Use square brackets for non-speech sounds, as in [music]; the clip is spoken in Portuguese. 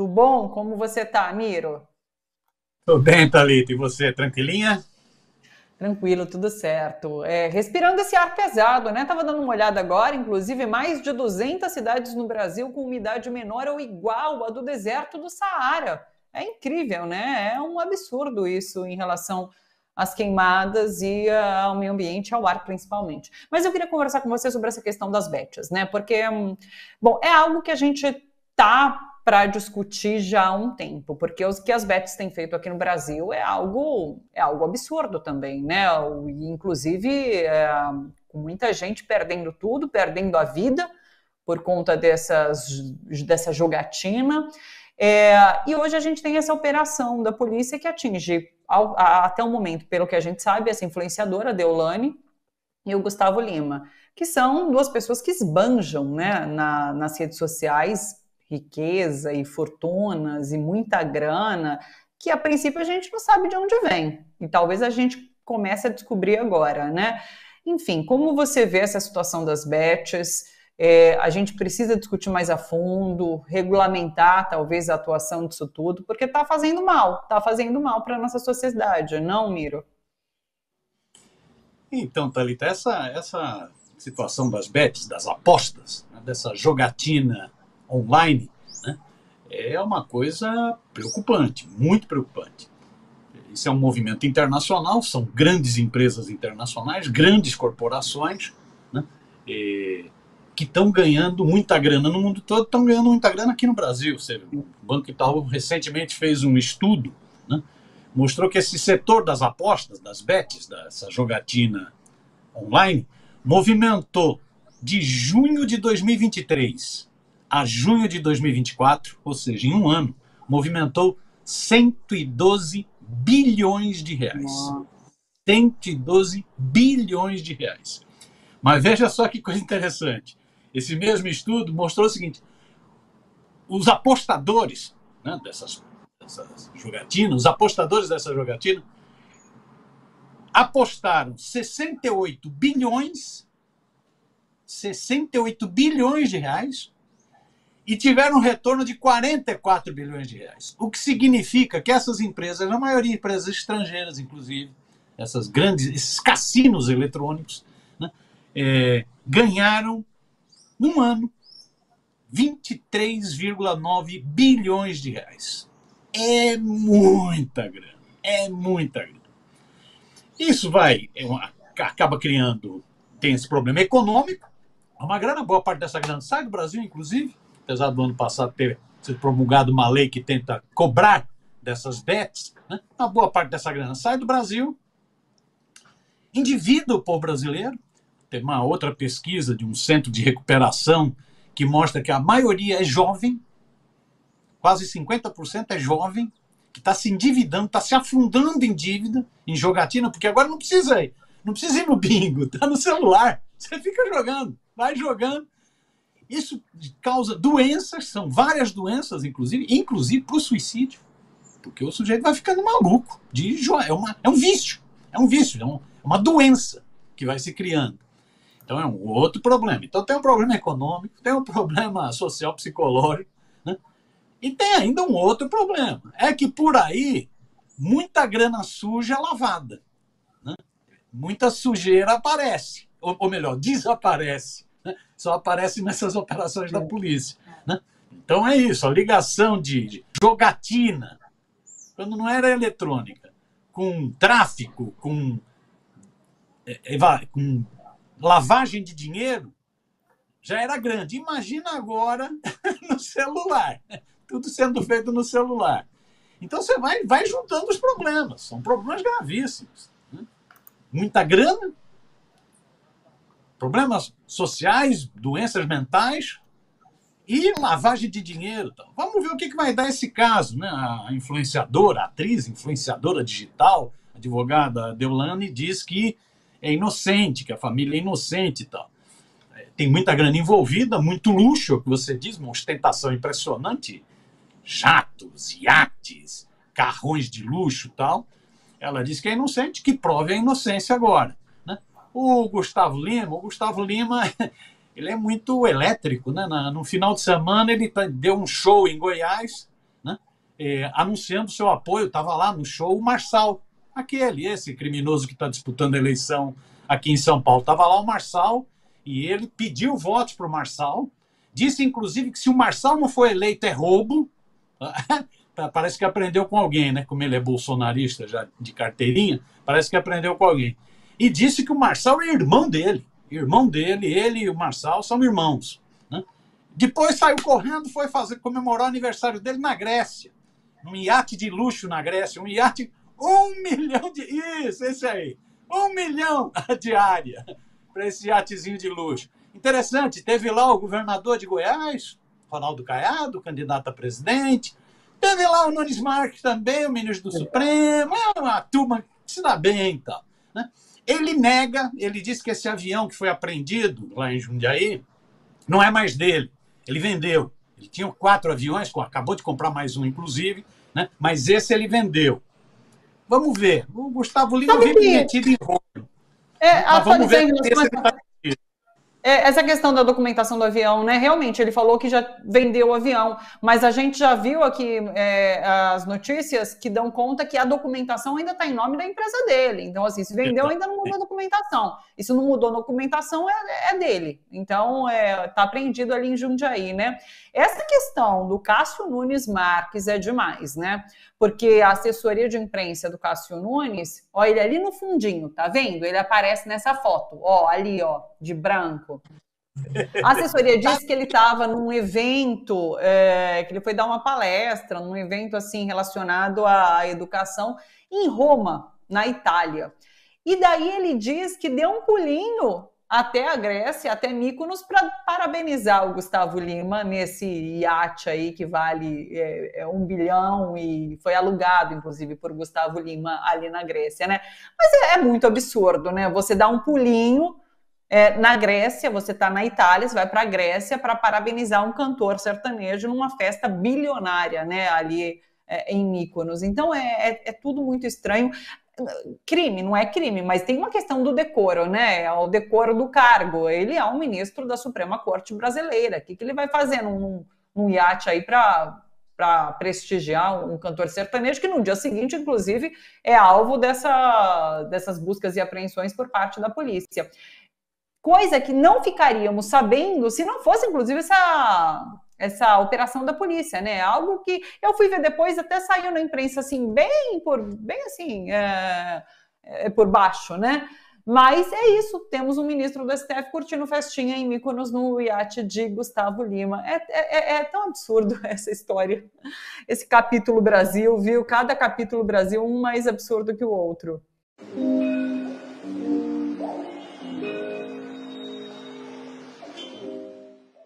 tudo bom? Como você tá, Miro? Tudo bem, Thalita. E você, tranquilinha? Tranquilo, tudo certo. É, respirando esse ar pesado, né? Tava dando uma olhada agora, inclusive mais de 200 cidades no Brasil com umidade menor ou igual à do deserto do Saara. É incrível, né? É um absurdo isso em relação às queimadas e ao meio ambiente, ao ar principalmente. Mas eu queria conversar com você sobre essa questão das betas, né? Porque, hum, bom, é algo que a gente tá para discutir já há um tempo, porque o que as bets têm feito aqui no Brasil é algo é algo absurdo também, né? Inclusive é, com muita gente perdendo tudo, perdendo a vida por conta dessas, dessa jogatina. É, e hoje a gente tem essa operação da polícia que atinge, ao, a, até o momento, pelo que a gente sabe, essa influenciadora, Deolane, e o Gustavo Lima, que são duas pessoas que esbanjam né, na, nas redes sociais riqueza e fortunas e muita grana, que a princípio a gente não sabe de onde vem. E talvez a gente comece a descobrir agora, né? Enfim, como você vê essa situação das bets? É, a gente precisa discutir mais a fundo, regulamentar talvez a atuação disso tudo, porque está fazendo mal, está fazendo mal para a nossa sociedade, não, Miro? Então, Thalita, essa, essa situação das bets, das apostas, né, dessa jogatina online, né, é uma coisa preocupante, muito preocupante. Isso é um movimento internacional, são grandes empresas internacionais, grandes corporações, né, que estão ganhando muita grana no mundo todo, estão ganhando muita grana aqui no Brasil. O Banco Itaú recentemente fez um estudo, né, mostrou que esse setor das apostas, das bets, dessa jogatina online, movimentou de junho de 2023 a junho de 2024, ou seja, em um ano, movimentou 112 bilhões de reais. Nossa. 112 bilhões de reais. Mas veja só que coisa interessante. Esse mesmo estudo mostrou o seguinte: os apostadores né, dessas, dessas jogatinas, os apostadores dessa jogatina, apostaram 68 bilhões, 68 bilhões de reais e tiveram um retorno de 44 bilhões de reais. O que significa que essas empresas, na maioria empresas estrangeiras, inclusive, essas grandes, esses cassinos eletrônicos, né, é, ganharam, num ano, 23,9 bilhões de reais. É muita grana. É muita grana. Isso vai, é uma, acaba criando, tem esse problema econômico. Uma grana, boa parte dessa grana sai do Brasil, inclusive apesar do ano passado ter sido promulgado uma lei que tenta cobrar dessas bets, né? uma boa parte dessa grana sai do Brasil, endivida o povo brasileiro. Tem uma outra pesquisa de um centro de recuperação que mostra que a maioria é jovem, quase 50% é jovem, que está se endividando, está se afundando em dívida, em jogatina, porque agora não precisa ir, não precisa ir no bingo, está no celular. Você fica jogando, vai jogando isso causa doenças, são várias doenças, inclusive, inclusive para o suicídio. Porque o sujeito vai ficando maluco. De é, uma, é um vício. É um vício, é, um, é uma doença que vai se criando. Então é um outro problema. Então tem um problema econômico, tem um problema social psicológico, né? e tem ainda um outro problema. É que por aí muita grana suja é lavada. Né? Muita sujeira aparece. Ou, ou melhor, desaparece né? só aparece nessas operações da polícia. Né? Então é isso, a ligação de, de jogatina, quando não era eletrônica, com tráfico, com, é, é, com lavagem de dinheiro, já era grande. Imagina agora [laughs] no celular, tudo sendo feito no celular. Então você vai, vai juntando os problemas, são problemas gravíssimos. Né? Muita grana, problemas sociais, doenças mentais e lavagem de dinheiro. Então, vamos ver o que, que vai dar esse caso. Né? A influenciadora, a atriz, influenciadora digital, advogada Deulane, diz que é inocente, que a família é inocente tal. É, tem muita grana envolvida, muito luxo, o que você diz, uma ostentação impressionante. Jatos, iates, carrões de luxo tal. Ela diz que é inocente, que prove a inocência agora. O Gustavo Lima, o Gustavo Lima, [laughs] ele é muito elétrico, né? No final de semana ele tá, deu um show em Goiás, é, anunciando seu apoio, estava lá no show o Marçal, aquele, esse criminoso que está disputando a eleição aqui em São Paulo. Estava lá o Marçal e ele pediu votos para o Marçal, disse inclusive que se o Marçal não for eleito é roubo. [laughs] parece que aprendeu com alguém, né? Como ele é bolsonarista já de carteirinha, parece que aprendeu com alguém. E disse que o Marçal é irmão dele. Irmão dele, ele e o Marçal são irmãos. Né? Depois saiu correndo, foi fazer comemorar o aniversário dele na Grécia. Num iate de luxo na Grécia, um iate, um [laughs] milhão de. Isso, esse aí. Um milhão [laughs] a diária para esse iatezinho de luxo. Interessante, teve lá o governador de Goiás, Ronaldo Caiado, candidato a presidente, Teve lá o Nunes Marques também, o ministro do Supremo, é uma turma que se dá bem e tal. Né? Ele nega, ele disse que esse avião que foi apreendido lá em Jundiaí não é mais dele. Ele vendeu. Ele tinha quatro aviões, acabou de comprar mais um, inclusive, né? mas esse ele vendeu. Vamos ver. O Gustavo Lima vem metido em rolo. É, vamos ver se ele está é, essa questão da documentação do avião, né? Realmente, ele falou que já vendeu o avião, mas a gente já viu aqui é, as notícias que dão conta que a documentação ainda está em nome da empresa dele. Então, assim, se vendeu, ainda não mudou a documentação. E se não mudou a documentação, é, é dele. Então, está é, apreendido ali em Jundiaí, né? Essa questão do Cássio Nunes Marques é demais, né? Porque a assessoria de imprensa do Cássio Nunes, ó, ele ali no fundinho, tá vendo? Ele aparece nessa foto, ó, ali, ó, de branco. A assessoria disse que ele estava num evento, é, que ele foi dar uma palestra, num evento assim relacionado à educação em Roma, na Itália. E daí ele diz que deu um pulinho até a Grécia, até Mykonos, para parabenizar o Gustavo Lima nesse iate aí que vale é, é, um bilhão e foi alugado, inclusive, por Gustavo Lima ali na Grécia, né? Mas é, é muito absurdo, né? Você dá um pulinho é, na Grécia, você está na Itália, você vai para a Grécia para parabenizar um cantor sertanejo numa festa bilionária, né? Ali é, em Mykonos. Então é, é, é, tudo muito estranho crime, não é crime, mas tem uma questão do decoro, né? É o decoro do cargo. Ele é um ministro da Suprema Corte Brasileira. O que, que ele vai fazer num, num iate aí para para prestigiar um cantor sertanejo que no dia seguinte, inclusive, é alvo dessa, dessas buscas e apreensões por parte da polícia. Coisa que não ficaríamos sabendo se não fosse, inclusive, essa essa operação da polícia, né? Algo que eu fui ver depois, até saiu na imprensa assim, bem por, bem assim, é, é, por baixo, né? Mas é isso, temos um ministro do STF curtindo festinha em Mykonos no iate de Gustavo Lima. É, é, é, é tão absurdo [laughs] essa história, esse capítulo Brasil, viu? Cada capítulo Brasil um mais absurdo que o outro.